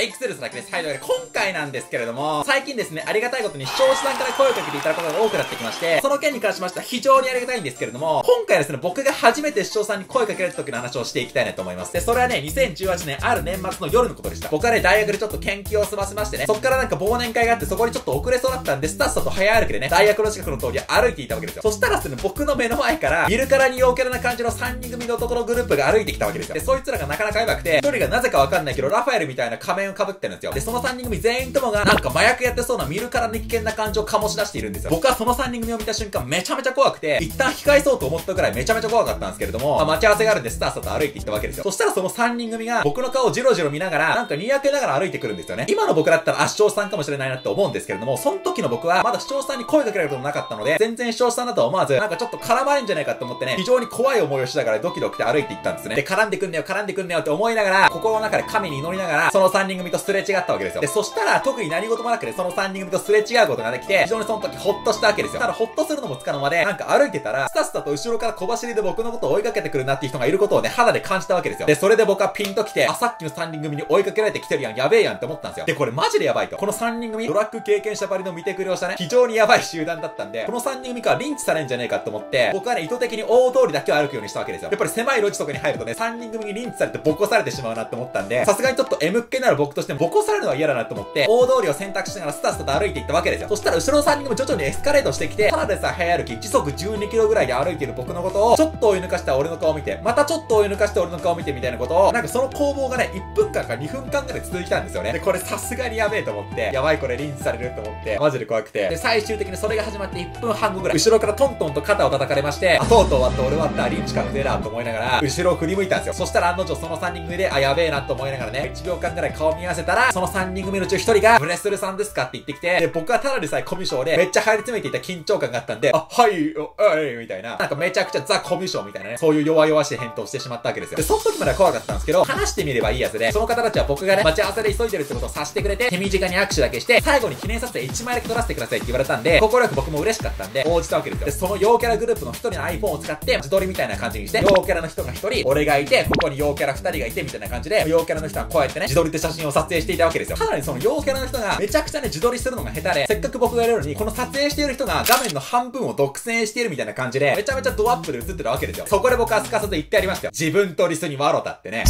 X ですだけです。はい、というわけで今回なんですけれども、最近ですね、ありがたいことに視聴者さんから声をかけていただくことが多くなってきまして、その件に関しましては非常にありがたいんですけれども、今回ですね、僕が初めて視聴者さんに声かけられた時の話をしていきたいなと思います。で、それはね、2018年ある年末の夜のことでした。僕はね、大学でちょっと研究を済ませましてね、そっからなんか忘年会があってそこにちょっと遅れそうだったんで、スタッサと早歩きでね、大学の近くの通り歩いていたわけですよ。そしたらですね、僕の目の前から、見るからに陽キャラな感じの3人組の男のグループが歩いてきたわけですよ。で、そいつらがなかなか上手くて、一人がなぜかわかんないけど、ラファエルみたいな仮面を被ってるんですよ。で、その3人組全員ともが、なんか麻薬やってそうな見るからに危険な感情を醸し出しているんですよ。僕はその3人組を見た瞬間、めちゃめちゃ怖くて、一旦控えそうと思ったぐらいめちゃめちゃ怖かったんですけれども、まあ、待ち合わせがあるんでスタースタと歩いていったわけですよ。そしたらその3人組が、僕の顔をジロジロ見ながら、なんかにやけながら歩いてくるんですよね。今の僕だったら圧勝さんかもしれないなって思うんですけれども、その時の僕は、まだ視聴さんに声かけられることもなかったので、全然視聴さんだと思わず、なんかちょっと絡まれんじゃないかって思ってね、非常に怖い思いをしながらドキドキで歩いていったんですね。で、絡んでくんねよ、絡んでくんねよって思いながら、心の中で神に祈りながら、その3人組とすれ違ったわけですよ。で、そしたら、特に何事もなくて、その3人組とすれ違うことができて、非常にその時ホッとしたわけですよ。ただ、ホッとするのもつかの間で、なんか歩いてたら、スタスタと後ろから小走りで僕のことを追いかけてくるなっていう人がいることをね、肌で感じたわけですよ。で、それで僕はピンと来て、あ、さっきの3人組に追いかけられてきてるやん、やべえやんって思ったんですよ。で、これマジでやばいと。この3人組、ドラッグ経験者ばりの見てくれをしたね、非常にやばい集団だったんで、この3人組からリンチされんじゃねえかって思って、僕はね、意図的に大通りだけを歩くようにしたわけですよ。やっぱり狭い路地とかに入るとね、3人組にリンチされてボコされてしまうなって思ったんで、さすがにちょっと M っ気なる僕としてもボコされるのは嫌だなと思って、大通りを選択しながらスタスタと歩いていったわけですよ。そしたら後ろの3人組徐々にエスカレートしてきて、ただでさえ早歩き、時速12キロぐらいで歩いている僕のことを、ちょっと追い抜かした俺の顔を見て、またちょっと追い抜かして俺の顔を見てみたいなことを、なんかその攻防がね、1分間か2分間ぐらい続いたんですよね。で、これさすがにやべえと思って、やばいこれリンチされると思って、マジで怖くて。で、最終的にそれが始まって1分半後ぐらい、後ろからトントンと肩を叩かれまして、あ、とうとう終わった俺終わった、リンチ確定だと思いながら、後ろを振り向いたんですよ。そしたら案の定その3人組で、あ、やべえなと思いながらね、1秒間ぐらい顔見合わせたら、その3人組のうち1人が、ブレスルさんですかって言ってきて、で、僕はただでさえコミュ障で、めっちゃ入り詰めていた緊張感があったんで、あ、はい、お、えい、みたいな、なんかめちゃくちゃザコミュ障みたいなね、そういう弱々しい返答してしまったわけですよ。で、その時までは怖かったんですけど、話してみればいいやつで、その方たちは僕がね、待ち合わせで急いでるってことを察してくれて、手短に握手だけして、最後に記念撮影1枚だけ撮らせてくださいって言われたんで、心よく僕も嬉しかったんで、応じたわけですよ。で、その陽キャラグループの1人の iPhone を使って、自撮りみたいな感じにして、陽キャラの人が1人、俺がいて、ここに陽キャラ2人がいて、みたいな感じで、陽キャラの人はこうやってね、自撮りで写真を撮影していたわけですよ。かなりその陽キャラの人が、めちゃくちゃね、自撮りするのが下手で、せっかく僕がやるのに、この撮影している人が画面の半分を独占しているみたいな感じで、めちゃめちゃドアップで映ってるわけですよ。そこで僕はすかさず言ってやりましたよ。自分とリスに笑ったってね。